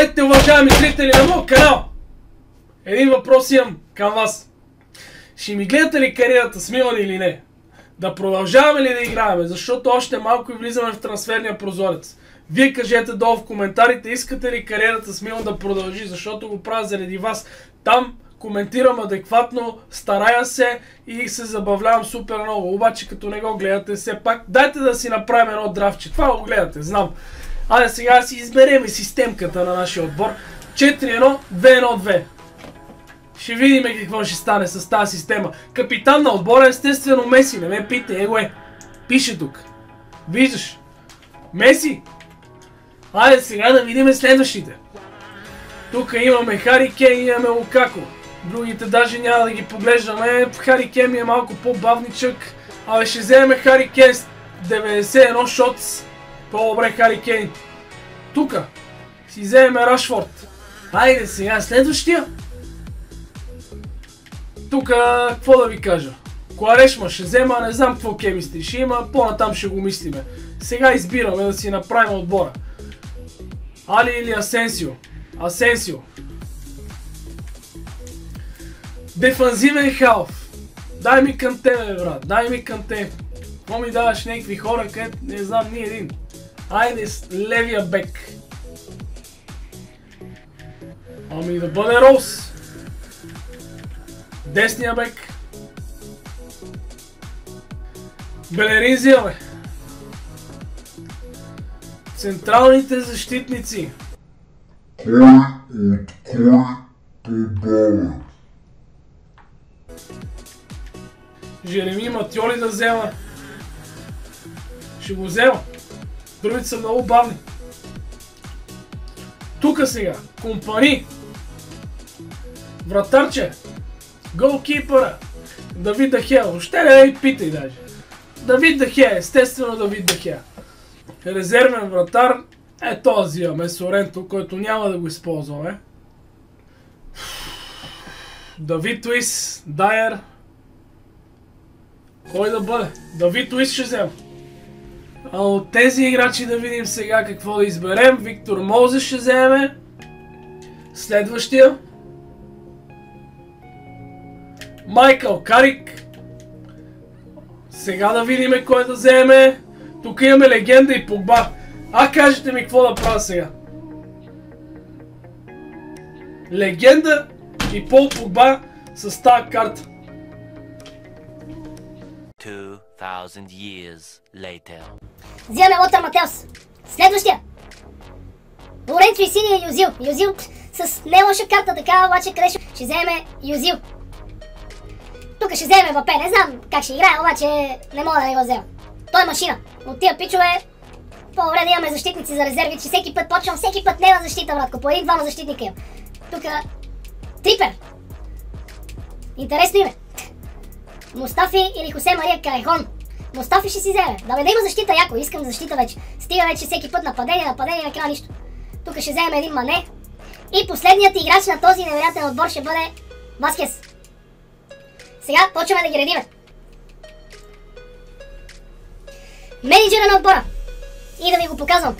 Здравейте, уважаеми зрители на моят канал! Един въпрос имам към вас. Ще ми гледате ли кариерата с Милан или не? Да продължаваме ли да играем? Защото още малко и влизаме в трансферния прозорец. Вие кажете долу в коментарите, искате ли кариерата с да продължи, защото го правя заради вас. Там коментирам адекватно, старая се и се забавлявам супер много. Обаче като не го гледате, все пак дайте да си направим едно драфче. Това го гледате, знам. Айде сега си избереме системката на нашия отбор. 4-1, 2-1-2. Ще видим какво ще стане с тази система. Капитан на отбора естествено Меси, не ме питай, его е. Пише тук. Виждаш. Меси. Айде сега да видим следващите. Тук имаме Хари Кейн, имаме Лукако. Другите даже няма да ги поглеждаме. Хари Кейн ми е малко по-бавничък. Абе ще вземем Хари Кейн с 91 шотс. По-добре Хари Кейн. Тука си вземем Рашфорд. Айде сега следващия. Тука, какво да ви кажа? Куарешма ще взема, не знам какво кемистри ще има, по-натам ще го мислиме. Сега избираме да си направим отбора. Али или Асенсио? Асенсио. Дефанзивен халф. Дай ми към тебе, брат. Дай ми към те. Мо ми даваш някакви хора, където не знам ни един. Айде с левия бек. Ами да бъде Роуз. Десния бек. Белерин взимаме. Централните защитници. Кой от кой по-болен? Жереми Матьоли да взема. Ще го взема. Другите са много бавни. Тука сега. Компани. Вратарче. Голкипъра. Давид Дахея. Въобще не и питай даже. Давид Дахея. Естествено Давид Дахея. Резервен вратар. Е този имаме Соренто, който няма да го използваме. Давид Уис. Дайер. Кой да бъде? Давид Уис ще взема. А от тези играчи да видим сега какво да изберем. Виктор Мозес ще вземе. Следващия. Майкъл Карик. Сега да видим кой да вземе. Тук имаме легенда и Погба. А кажете ми какво да правя сега. Легенда и Пол Погба с тази карта. 2000 years later. Взимаме Лотър Матеос. Следващия. Лоренцо и синия Юзил. Юзил с не карта, така обаче къде ще, вземе Юзил. Тук ще вземе Вапе. Не знам как ще играе, обаче не мога да не го взема. Той е машина. От тия пичове по-добре да имаме защитници за резерви, че всеки път почвам, всеки път не на защита, братко. По един-двама защитника имам. Тук Трипер. Интересно име. Мустафи или Хосе Мария Карехон. Мустафи ще си вземе. Да бе, да има защита яко. Искам защита вече. Стига вече всеки път нападение, нападение, накрая нищо. Тук ще вземем един мане. И последният играч на този невероятен отбор ще бъде Васкес. Сега почваме да ги редиме. Менеджера на отбора. И да ви го показвам.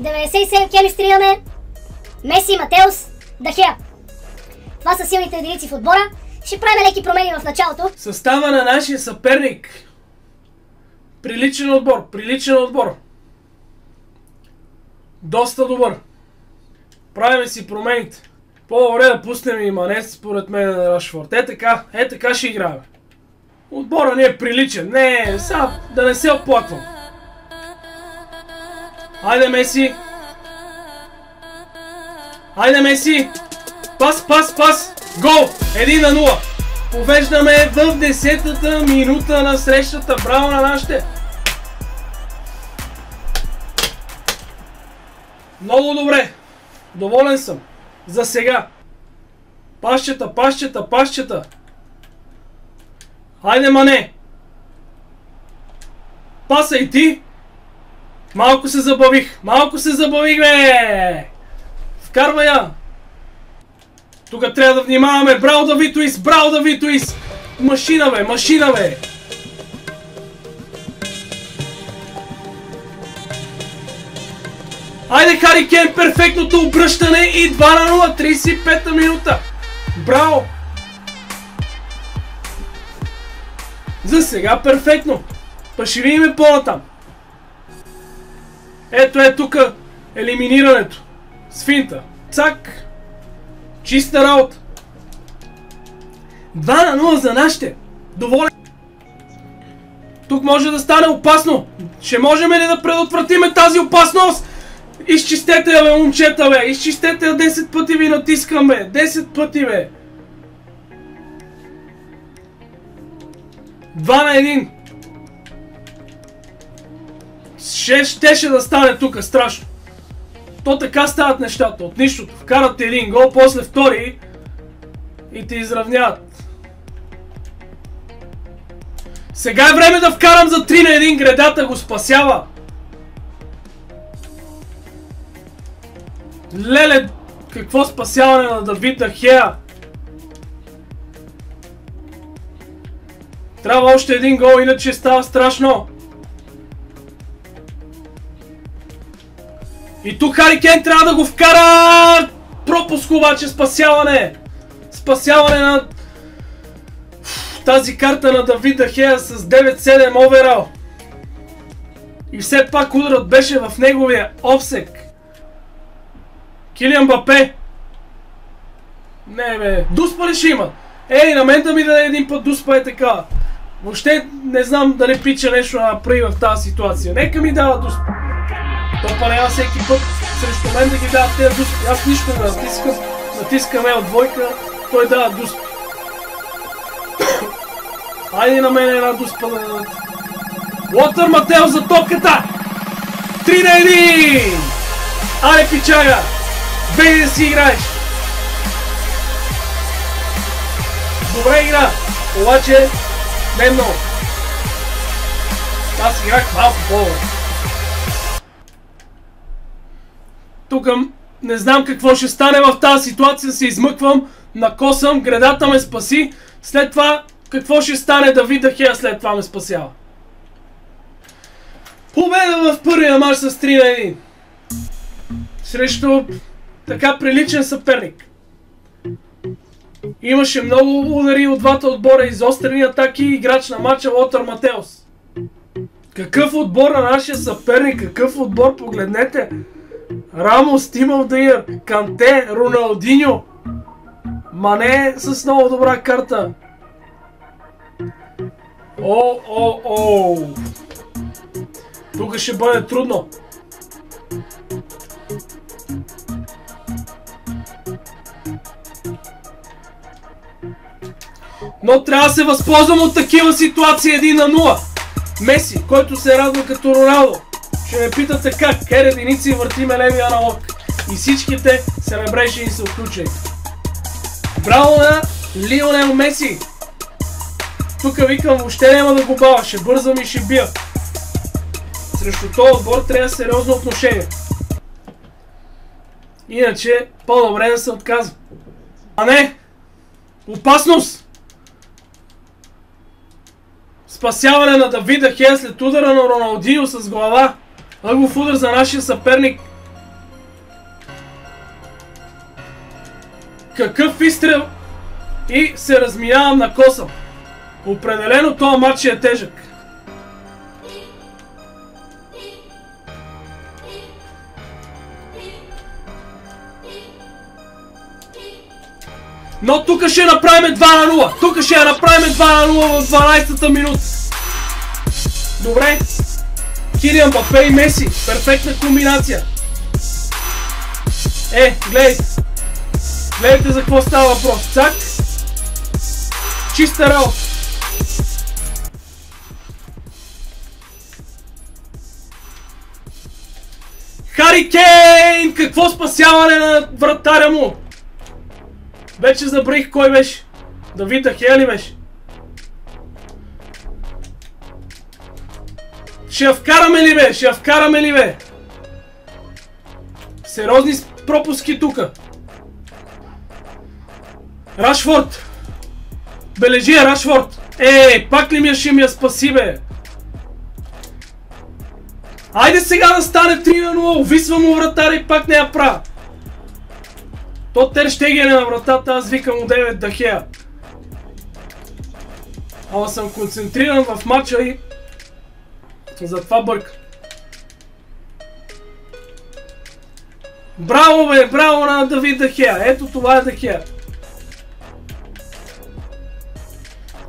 97 кемистри имаме. Меси, Матеус, Дахея. Това са силните единици в отбора. Ще правим леки промени в началото. Състава на нашия съперник. Приличен отбор, приличен отбор. Доста добър. Правиме си промените. По-добре да пуснем и Манес, според мен, на Рашфорд. Е така, е така ще играем. Отбора не е приличен. Не, сега да не се оплаквам. Айде, Меси! Айде, Меси! Пас, пас, пас! Гол! 1 на 0! Повеждаме в 10-та минута на срещата. Браво на нашите! Много добре! Доволен съм. За сега. Пащета, пащета, пащета. Хайде, мане! Паса и ти! Малко се забавих! Малко се забавих, бе! Вкарвай я! Тук трябва да внимаваме! Браво, Давид Уис! Браво, Давид Уис! Машина, бе! Машина, бе! Айде Хари Кен, перфектното обръщане и 2 на 0, 35-та минута. Браво! За сега перфектно. Па ще видим по-натам. Ето е тук елиминирането. Сфинта. Цак. Чиста работа. 2 на 0 за нашите. Доволен. Тук може да стане опасно. Ще можем ли да предотвратиме тази опасност? Изчистете я, бе, момчета, бе! Изчистете я 10 пъти ви натискам, бе! 10 пъти, бе! 2 на 1. Ще, щеше да стане тук страшно. То така стават нещата. От нищото. Вкарат един гол, после втори и те изравняват. Сега е време да вкарам за 3 на 1 гредата го спасява. Леле, какво спасяване на Давид Ахея. Трябва още един гол, иначе става страшно. И тук Хари Кен трябва да го вкара! Пропуск обаче, спасяване! Спасяване на тази карта на Давид Ахея с 9-7 оверал. И все пак ударът беше в неговия обсек. Килиан Бапе. Не бе, дуспа ли ще има? Ей, на мен да ми даде един път дуспа е така. Въобще не знам дали пича нещо направи в тази ситуация. Нека ми дава дуспа. То па няма всеки път срещу мен да ги дава тези дуспи. Аз нищо не натискам. Натискам от двойка, той дава дуспи. Айде на мен една дуспа да дадат. Лотър Матео за топката! 3 на 1! Аре, пичага! Бей да си играеш! Добре игра, обаче не много. Аз играх малко по Тук не знам какво ще стане в тази ситуация, се измъквам, накосам, гредата ме спаси, след това какво ще стане да видя Хея след това ме спасява. Победа в първия матч с 3 на 1. Срещу така приличен съперник. Имаше много удари от двата отбора, изострени атаки и играч на матча Лотър Матеос. Какъв отбор на нашия съперник, какъв отбор, погледнете. Рамос, Тимов Дайер, Канте, Роналдиньо. Мане с много добра карта. О, о, о. Тук ще бъде трудно. Но трябва да се възползвам от такива ситуации 1 на 0. Меси, който се радва като Роналдо. Ще ме питате как. Хер единици въртиме левия аналог. И всичките се набреше и се отключили. Браво на Лионел Меси. Тук викам, въобще няма да го бава. Ще бързам и ще бия. Срещу този отбор трябва сериозно отношение. Иначе по-добре да се отказва. А не! Опасност! Спасяване на Давида Хея след удара на Роналдио с глава. Ъгов удар за нашия съперник. Какъв изстрел! И се разминавам на коса. Определено този матч е тежък. Но тук ще направим 2 на 0. Тук ще я направим 2 на 0 в 12-та минута. Добре. Кириан Бапе и Меси. Перфектна комбинация. Е, гледайте. Гледайте за какво става въпрос. Цак. Чиста работа. Хари Кейн! Какво спасяване на вратаря му? Вече забрих кой беше. Давид Ахея ли беше? Ще я вкараме ли бе? Ще я вкараме ли бе? Сериозни пропуски тука. Рашфорд! Бележи я, Рашфорд! Ей, пак ли ми я ще ми я спаси бе? Айде сега да стане 3 на 0, увисвам му вратаря и пак не я правя. То Тер Штеген е на вратата, аз викам му 9 Дахея. Ама съм концентриран в матча и затова бърка. Браво бе, браво на Давид Дахея. Ето това е Дахея.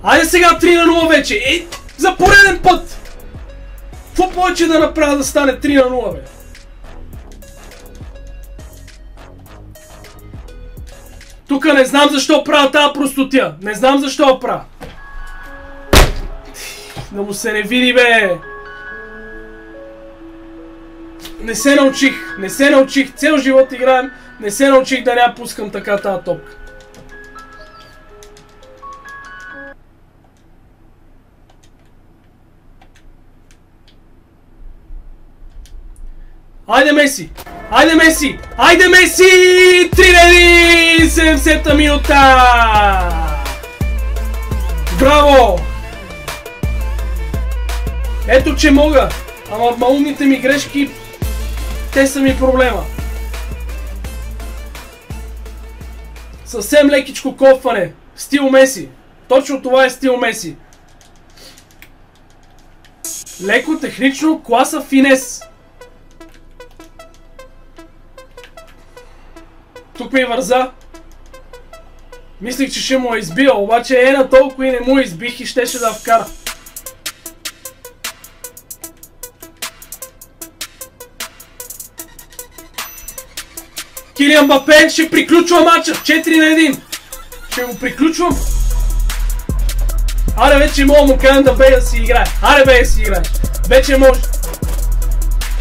Айде сега 3 на 0 вече. Ей, за пореден път. Какво повече да направя да стане 3 на 0 бе? Тук не знам защо правя тази простотия. Не знам защо я правя. Да му се не види бе. Не се научих. Не се научих. Цел живот играем. Не се научих да не пускам така тази топка. Айде Меси! Айде Меси! Айде Меси! 3 на 1! 70-та минута! Браво! Ето че мога! Ама малумните ми грешки, те са ми проблема. Съвсем лекичко кофване. Стил Меси. Точно това е стил Меси. Леко технично, класа финес. Тук ми върза. Мислих, че ще му е обаче е на толкова и не му избих и щеше да вкара. Килиан Бапе ще приключва матча. 4 на 1. Ще го приключвам. Аре, вече мога му кажем да бе да си играе. Аре, бе да си играе. Вече може.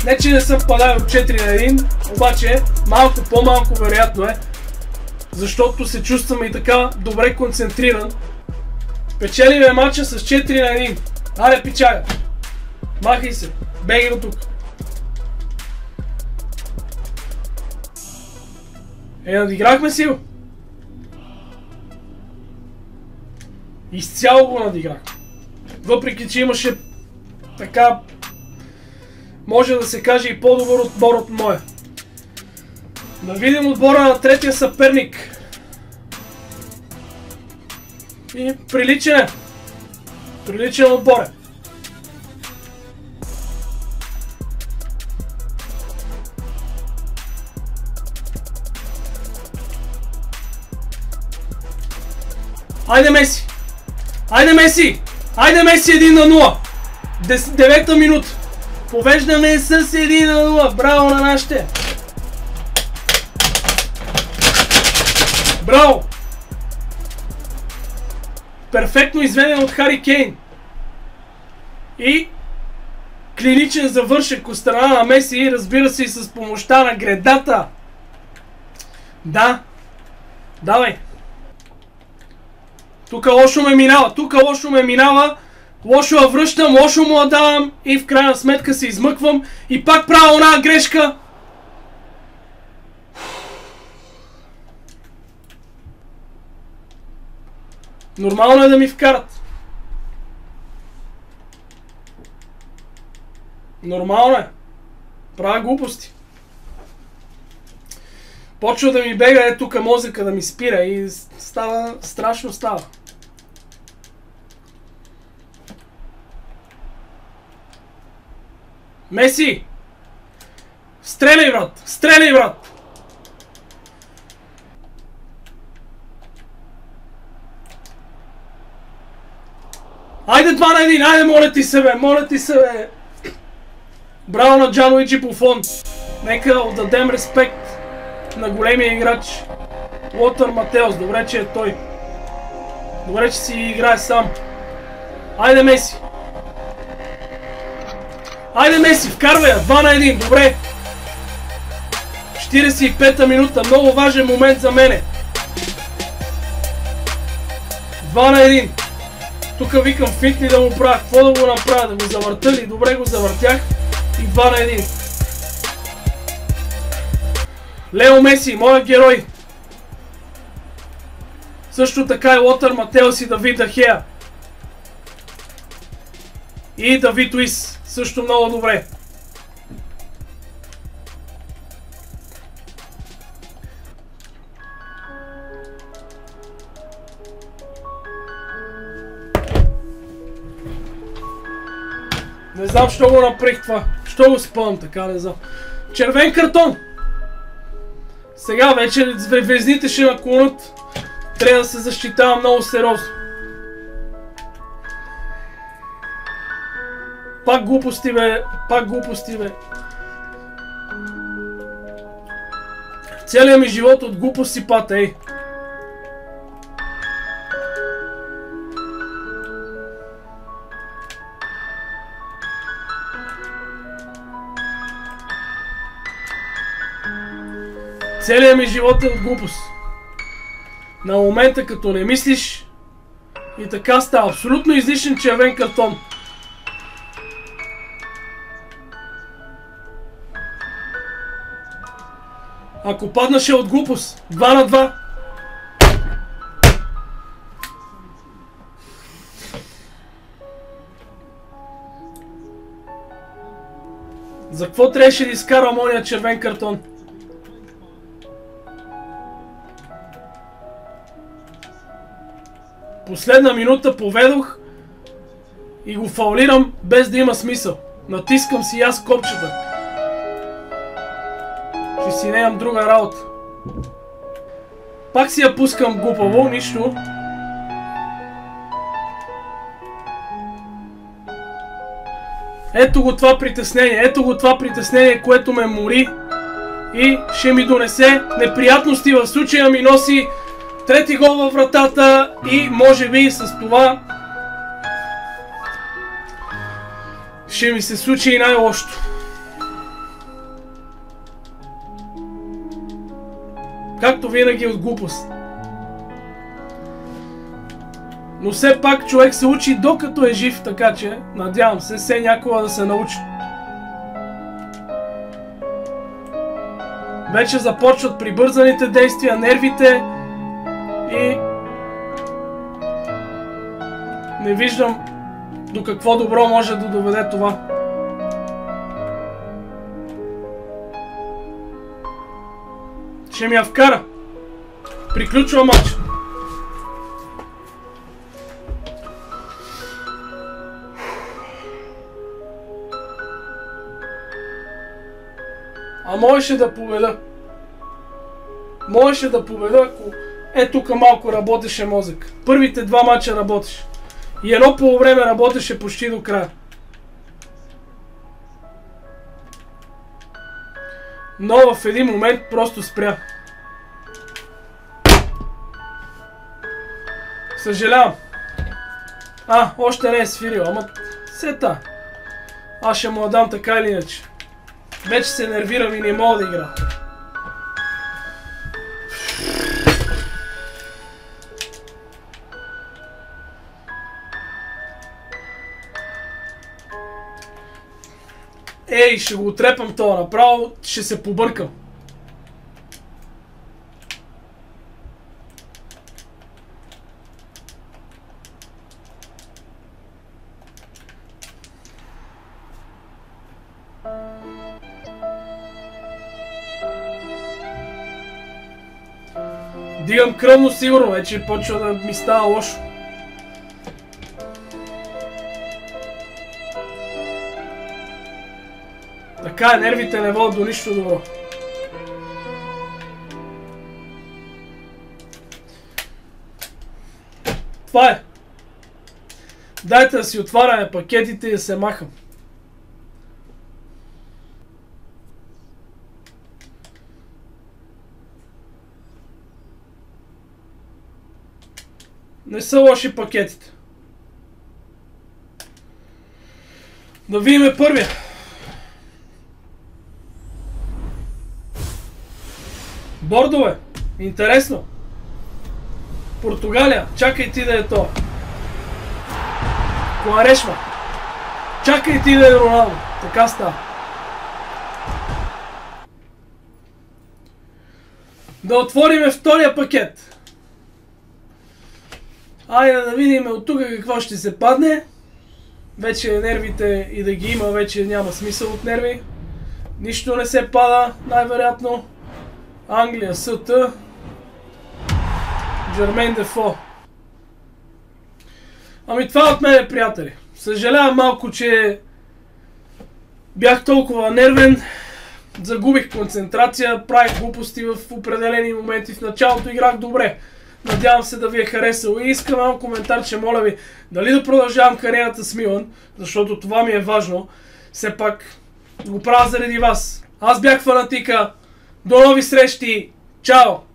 Не, че не съм падал от 4 на 1, обаче малко по-малко вероятно е, защото се чувствам и така добре концентриран. Печелиме матча с 4 на 1. Аре, пичага. Махай се. Бегай от тук. Е, надиграхме си го. Изцяло го надиграх. Въпреки, че имаше така може да се каже и по-добър отбор от моя. Да видим отбора на третия съперник. И приличен е. Приличен отбор е. Айде Меси! Айде Меси! Айде Меси 1 на 0! Девета минута! Повеждаме с 1 на 0. Браво на нашите! Браво! Перфектно изведен от Хари Кейн. И клиничен завършек от страна на Меси, разбира се и с помощта на гредата. Да. Давай. Тук лошо ме минава, тук лошо ме минава. Лошо я връщам, лошо му я давам и в крайна сметка се измъквам и пак правя една грешка. Нормално е да ми вкарат. Нормално е. Правя глупости. Почва да ми бега е тук мозъка да ми спира и става, страшно става. Меси! Стреляй, брат! Стреляй, брат! Айде 2 на 1, айде моля ти се бе, моля ти се бе! Браво на Джан Уиджи Буфон! Нека отдадем респект на големия играч Лотър Матеос, добре че е той. Добре че си играе сам. Айде Меси! Айде Меси, вкарвай я! 2 на 1, добре! 45-та минута, много важен момент за мене. 2 на 1. Тук викам финт ли да му правя, какво да го направя, да го завърта ли? Добре го завъртях и 2 на 1. Лео Меси, моят герой. Също така и Лотър Матеос и Давид Дахея. И Давид Уис. Също много добре. Не знам, що го наприх това. Що го спъвам така, не знам. Червен картон! Сега вече везните ще наклонат. Трябва да се защитава много сериозно. Пак глупости, бе. Пак глупости, бе. Целият ми живот от глупости пата, ей. Целият ми живот е от глупост. На момента като не мислиш и така става абсолютно излишен червен картон. Ако паднаше от глупост, 2 на 2. За какво трябваше да изкарам ония червен картон? Последна минута поведох и го фаулирам без да има смисъл. Натискам си аз копчета. Ще си нямам друга работа. Пак си я пускам глупаво, нищо. Ето го това притеснение, ето го това притеснение, което ме мори и ще ми донесе неприятности. В случая ми носи трети гол във вратата и може би с това ще ми се случи и най-лошото. Както винаги от глупост. Но все пак човек се учи докато е жив, така че надявам се все някога да се научи. Вече започват прибързаните действия, нервите и не виждам до какво добро може да доведе това. Ще ми я вкара. Приключва матч. А можеше да победа. Можеше да победа, ако е тук малко работеше мозък. Първите два мача работеше. И едно по време работеше почти до края. Но в един момент просто спря. Съжалявам. А, още не е свирил, ама сета. Аз ще му я дам така или иначе. Вече се нервирам и не мога да игра. Ей, ще го отрепам това направо, ще се побъркам. Кръвно сигурно, вече почва да ми става лошо. Така, нервите не водят до нищо добро. Това е. Дайте да си отваряме пакетите и да се махам. Не са лоши пакетите. Да видим първия. Бордове. Интересно. Португалия. Чакай ти да е то. Коарешма. Чакай ти да е Роналдо. Така става. Да отвориме втория пакет. Айде да видим от тук какво ще се падне. Вече нервите и да ги има, вече няма смисъл от нерви. Нищо не се пада, най-вероятно. Англия, СТ. Джермен Дефо. Ами това от мен, приятели. Съжалявам малко, че Бях толкова нервен, загубих концентрация, правих глупости в определени моменти. В началото играх добре. Надявам се да ви е харесало и искам едно коментар, че моля ви дали да продължавам кариерата с Милан, защото това ми е важно. Все пак го правя заради вас. Аз бях фанатика. До нови срещи. Чао!